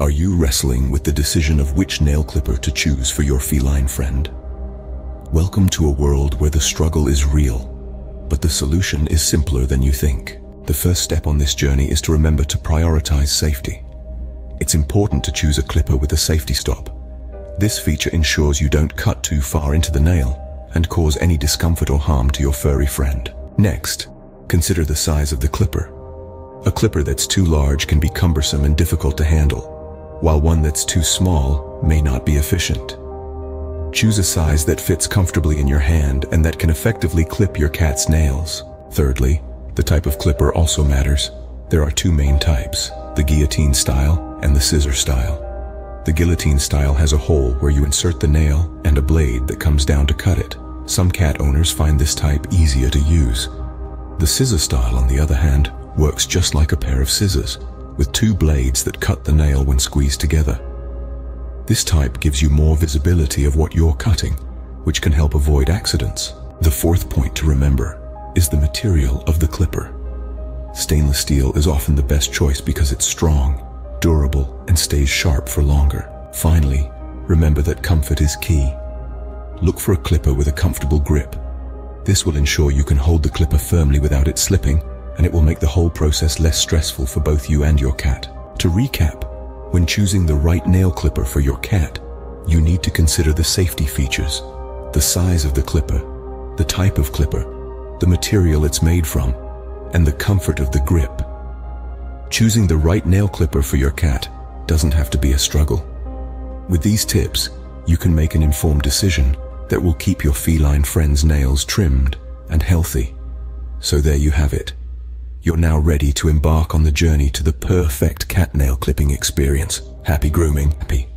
Are you wrestling with the decision of which nail clipper to choose for your feline friend? Welcome to a world where the struggle is real, but the solution is simpler than you think. The first step on this journey is to remember to prioritize safety. It's important to choose a clipper with a safety stop. This feature ensures you don't cut too far into the nail and cause any discomfort or harm to your furry friend. Next, consider the size of the clipper. A clipper that's too large can be cumbersome and difficult to handle while one that's too small may not be efficient. Choose a size that fits comfortably in your hand and that can effectively clip your cat's nails. Thirdly, the type of clipper also matters. There are two main types, the guillotine style and the scissor style. The guillotine style has a hole where you insert the nail and a blade that comes down to cut it. Some cat owners find this type easier to use. The scissor style, on the other hand, works just like a pair of scissors with two blades that cut the nail when squeezed together. This type gives you more visibility of what you're cutting, which can help avoid accidents. The fourth point to remember is the material of the clipper. Stainless steel is often the best choice because it's strong, durable, and stays sharp for longer. Finally, remember that comfort is key. Look for a clipper with a comfortable grip. This will ensure you can hold the clipper firmly without it slipping and it will make the whole process less stressful for both you and your cat. To recap, when choosing the right nail clipper for your cat, you need to consider the safety features, the size of the clipper, the type of clipper, the material it's made from, and the comfort of the grip. Choosing the right nail clipper for your cat doesn't have to be a struggle. With these tips, you can make an informed decision that will keep your feline friend's nails trimmed and healthy. So there you have it. You're now ready to embark on the journey to the perfect cat nail clipping experience. Happy grooming. Happy.